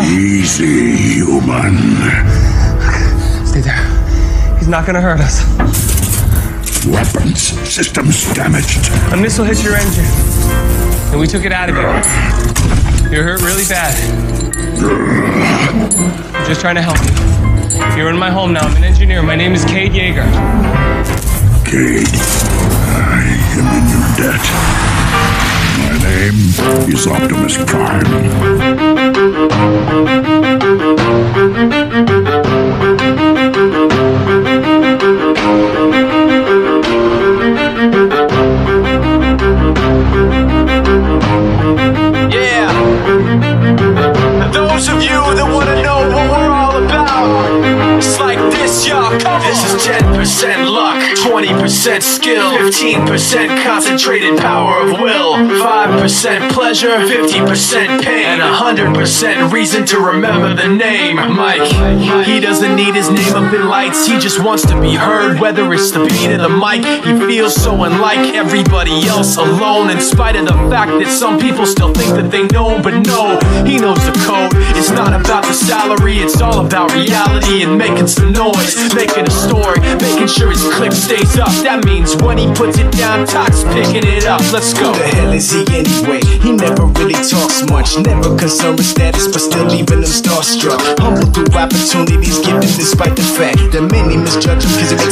Easy, human. Stay there. He's not gonna hurt us. Weapons systems damaged. A missile hit your engine, and we took it out of you. You're hurt really bad. I'm just trying to help you. You're in my home now. I'm an engineer. My name is Cade Yeager. Cade, I am in your debt. My name is Optimus Prime. Yeah. Those of you that want to know what we're all about, it's like this, y'all. Come this is 10% luck, 20% skill, 15% concentrated power of will, 5% pleasure, 50% pain, and 100% reason to remember the name Mike. He doesn't need his name up in lights, he just wants to be heard, whether it's the beat of the mic. He feels so unlike everybody else alone, in spite of the fact that some people still think that they know, but no, he knows the code. It's not about the salary, it's all about reality and making some noise, making a story, making sure his clip stays up. That means when he puts it down, Tox picking it up. Let's go. Who the hell is he anyway? He never really talks much, never concerned with status, but still leaving them starstruck. Humble through opportunities given despite the fact that many misjudge him because he makes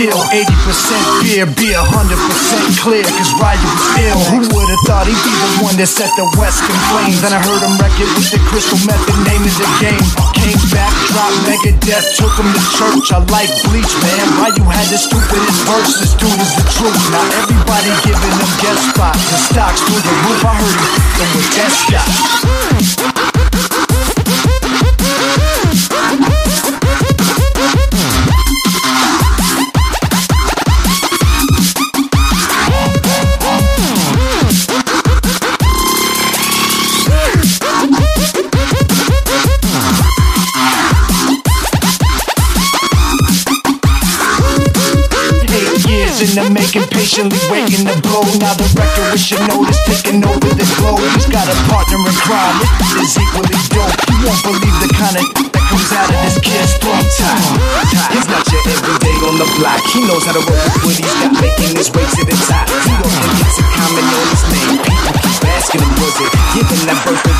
skill, 80% fear, be 100% clear, cause Ryu was ill. Who would've thought he'd be the one that set the West in flames? And I heard him wreck it with the crystal method, name of the game. Came back, dropped Megadeth, took him to church. I like Bleach, man. Ryu had the stupidest verse, this dude is the truth. Now everybody giving him guest spots, the stocks through the roof. I heard him with Death Shot. In the making, patiently waiting to blow. Now the record with notice taking over the globe. He's got a partner in crime, is equally dope. You won't believe the kind of that comes out of this kid's throat. He's not your everyday on the block. He knows how to work with what he's got, making his way to the top. He don't think it's a comment on his name. People keep asking him, was it? Giving that birth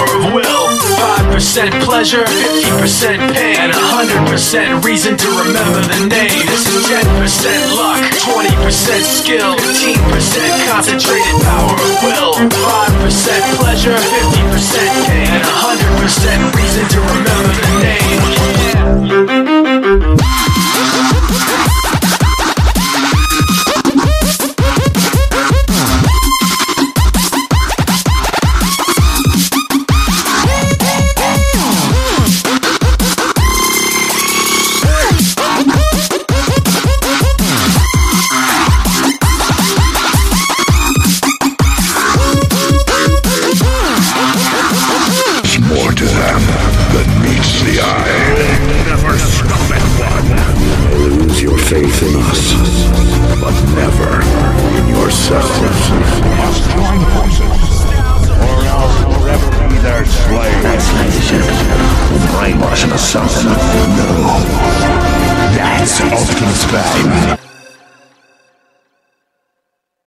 of will, 5% pleasure, 50% pain, and 100% reason to remember the name. This is 10% luck, 20% skill, 15% concentrated power of will, 5% pleasure, 50% pain, and 100% reason to remember them than meets the eye. Never stop at one. Lose your faith in us, but never in yourselves. Must join forces, or else forever be their slave. That's leadership. Brainwashing us something. No. That's Optimus Prime.